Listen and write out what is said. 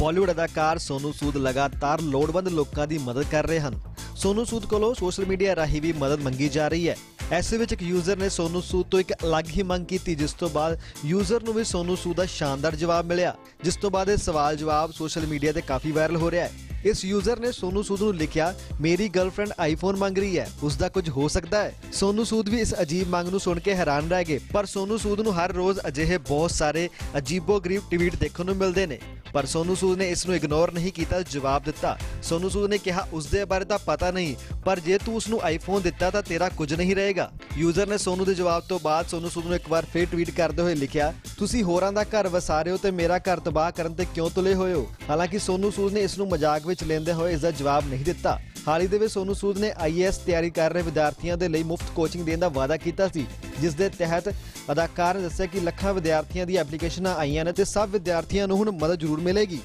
ਬਾਲੀਵੁੱਡ ਅਦਾਕਾਰ ਸੋਨੂ ਸੂਦ ਲਗਾਤਾਰ ਲੋੜਵੰਦ ਲੋਕਾਂ ਦੀ ਮਦਦ ਕਰ ਰਹੇ ਹਨ। ਸੋਨੂ ਸੂਦ ਕੋਲੋਂ ਸੋਸ਼ਲ ਮੀਡੀਆ ਰਾਹੀਂ ਵੀ ਮਦਦ ਮੰਗੀ ਜਾ ਰਹੀ ਹੈ। ਐਸੇ ਵਿੱਚ ਇੱਕ ਯੂਜ਼ਰ ਨੇ ਸੋਨੂ ਸੂਦ ਤੋਂ ਇੱਕ ਅਲੱਗ ਹੀ ਮੰਗ ਕੀਤੀ, ਜਿਸ ਤੋਂ ਬਾਅਦ ਯੂਜ਼ਰ ਨੂੰ ਵੀ ਸੋਨੂ ਸੂਦ ਦਾ ਸ਼ਾਨਦਾਰ ਜਵਾਬ ਮਿਲਿਆ, ਜਿਸ ਤੋਂ ਬਾਅਦ ਇਹ ਸਵਾਲ ਜਵਾਬ ਸੋਸ਼ਲ ਮੀਡੀਆ ਤੇ ਕਾਫੀ ਵਾਇਰਲ ਹੋ ਰਿਹਾ ਹੈ। ਇਸ ਯੂਜ਼ਰ ਨੇ ਸੋਨੂ ਸੂਦ ਨੂੰ ਲਿਖਿਆ, ਮੇਰੀ ਗਰਲਫ੍ਰੈਂਡ ਆਈਫੋਨ ਮੰਗ ਰਹੀ ਹੈ। ਉਸ ਦਾ ਕੁਝ ਹੋ ਸਕਦਾ ਹੈ। ਸੋਨੂ ਸੂਦ ਵੀ ਇਸ ਅਜੀਬ ਮੰਗ ਨੂੰ ਸੁਣ ਕੇ ਹੈਰਾਨ ਰਹਿ ਗਏ, ਪਰ ਸੋਨੂ ਸੂਦ ਨੂੰ ਹਰ ਰੋਜ਼ ਅਜਿਹੇ ਬਹੁਤ ਸਾਰੇ ਅਜੀਬੋ-ਗਰੀਬ ਟਵੀਟ ਦੇਖਣ ਨੂੰ ਮਿਲਦੇ ਨੇ। ਪਰ ਸੋਨੂ ਸੂਦ ਨੇ ਇਸ ਨੂੰ ਇਗਨੋਰ ਨਹੀਂ ਕੀਤਾ, ਜਵਾਬ ਦਿੱਤਾ। ਸੋਨੂ ਸੂਦ ਨੇ ਕਿਹਾ ਉਸ ਦੇ ਬਾਰੇ ਤਾਂ ਪਤਾ ਨਹੀਂ, ਪਰ ਜੇ ਤੂੰ ਉਸ ਨੂੰ ਆਈਫੋਨ ਦਿੱਤਾ, ਤਾਂ ਤੇਰਾ ਕੁਝ ਨਹੀਂ ਰਹੇਗਾ। ਯੂਜ਼ਰ ਨੇ ਸੋਨੂ ਦੇ ਜਵਾਬ ਤੋਂ ਬਾਅਦ ਸੋਨੂ ਸੂਦ ਨੂੰ ਇੱਕ ਵਾਰ ਫੇਰ ਟਵੀਟ ਕਰਦੇ ਹੋਏ ਲਿਖਿਆ, ਤੁਸੀਂ ਹੋਰਾਂ ਦਾ ਘਰ ਵਸਾ ਰਹੇ ਹੋ ਤੇ ਮੇਰਾ ਘਰ ਤਬਾਹ ਕਰਨ ਤੇ ਕਿਉਂ ਤੁਲੇ ਹੋਏ ਹੋ? ਹਾਲਾਂਕਿ ਸੋਨੂ ਸੂਦ ਨੇ ਇਸ ਨੂੰ ਮਜ਼ਾਕ ਵਿੱਚ ਲੈਂਦੇ ਹੋਏ ਇਸ ਦਾ ਜਵਾਬ ਨਹੀਂ ਦਿੱਤਾ। ਹਾਲ ਹੀ ਦੇ ਵਿੱਚ ਸੋਨੂ ਸੂਦ ਨੇ ਆਈਏਐਸ ਤਿਆਰੀ ਕਰ ਰਹੇ ਵਿਦਿਆਰਥੀਆਂ ਦੇ ਲਈ ਮੁਫਤ ਕੋਚਿੰਗ ਦੇਣ ਦਾ ਵਾਅਦਾ ਕੀਤਾ ਸੀ, ਜਿਸ ਦੇ ਤਹਿਤ ਅਦਾਕਾਰ ਨੇ ਦੱਸਿਆ ਕਿ ਲੱਖਾਂ ਵਿਦਿਆਰਥੀਆਂ ਦੀ ਐਪਲੀਕੇਸ਼ਨਾਂ ਆਈਆਂ ਨੇ ਤੇ ਸਭ ਵਿਦਿਆਰਥੀਆਂ ਨੂੰ ਹੁਣ ਮਦਦ ਜ਼ਰੂਰ ਮਿਲੇਗੀ।